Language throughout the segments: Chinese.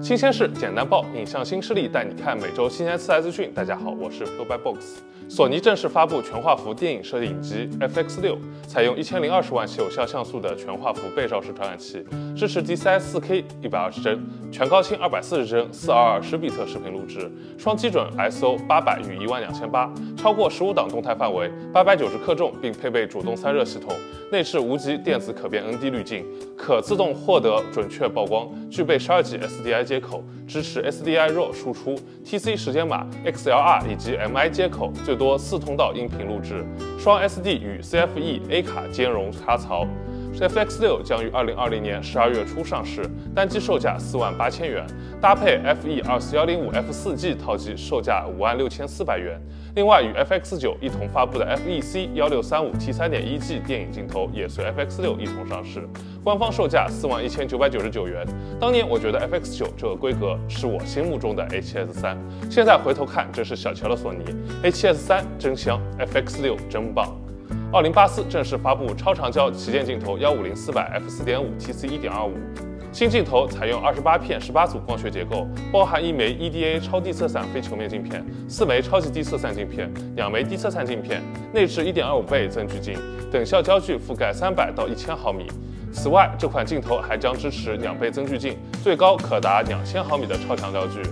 新鲜事简单报，影像新势力带你看每周新鲜次台资讯。大家好，我是 Pro by Box。索尼正式发布全画幅电影摄影机 FX6，采用一千零二十万有效像素的全画幅背照式传感器，支持 DCI 4K 一百二十帧，全高清二百四十帧四二二十比特视频录制，双基准 ISO 八百与一万两千八，超过十五档动态范围，八百九十克重，并配备主动散热系统，内置无极电子可变 ND 滤镜，可自动获得准确曝光，具备十二 G I 接口，支持 SDI RAW 输出，TC 时间码 XLR 以及 MI 接口，最多。四通道音频录制，双 SD 与 CFE A 卡兼容插槽。FX6 将于二零二零年十二月初上市，单机售价四万八千元，搭配 FE 二四幺零五 F 四 G 套机售价五万六千四百元。另外，与 FX9 一同发布的 FEC 幺六三五 T 三点一 G 电影镜头也随 FX6 一同上市，官方售价四万一千九百九十九元。当年我觉得 FX9 这个规格是我心目中的 A7S3，现在回头看真是小瞧了索尼，A7S3 真香，FX6 真棒。奥林巴斯正式发布超长焦旗舰镜头幺五零四百 f 四点五 TC 一点二五，新镜头采用二十八片十八组光学结构，包含一枚 EDA 超低色散非球面镜片，四枚超级低色散镜片，两枚低色散镜片，内置一点二五倍增距镜，等效焦距覆盖三百到一千毫米。此外，这款镜头还将支持两倍增距镜，最高可达两千毫米的超强焦距。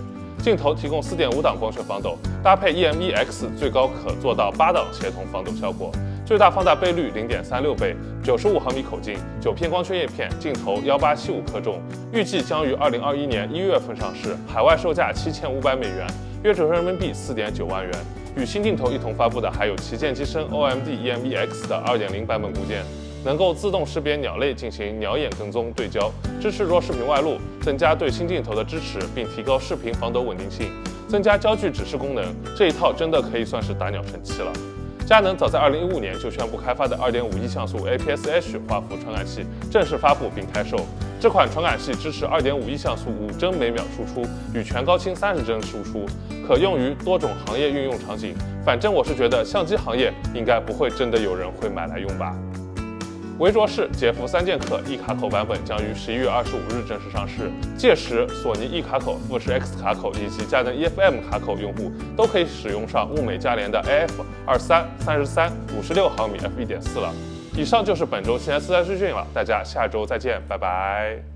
镜头提供四点五档光学防抖，搭配 EME X，最高可做到八档协同防抖效果。最大放大倍率零点三六倍，九十五毫米口径，九片光圈叶片，镜头幺八七五克重，预计将于二零二一年一月份上市，海外售价七千五百美元，约折合人民币四点九万元。与新镜头一同发布的还有旗舰机身 OMD EME X 的二点零版本固件，能够自动识别鸟类进行鸟眼跟踪对焦，支持弱视频外露，增加对新镜头的支持，并提高视频防抖稳定性，增加焦距指示功能，这一套真的可以算是打鸟神器了。佳能早在二零一五年就宣布开发的二点五亿像素 APS-H 画幅传感器正式发布并开售。这款传感器支持二点五亿像素五帧每秒输出与全高清三十帧输出，可用于多种行业运用场景。反正我是觉得相机行业应该不会真的有人会买来用吧。维卓仕杰夫三剑客 E 卡口版本将于十一月二十五日正式上市，届时索尼 E 卡口、富士 X 卡口以及佳能 EFM 卡口用户都可以使用上物美价廉的 AF 二三、三十三、五十六毫米 f 一点四了。以上就是本周西安四台资讯了，大家下周再见，拜拜。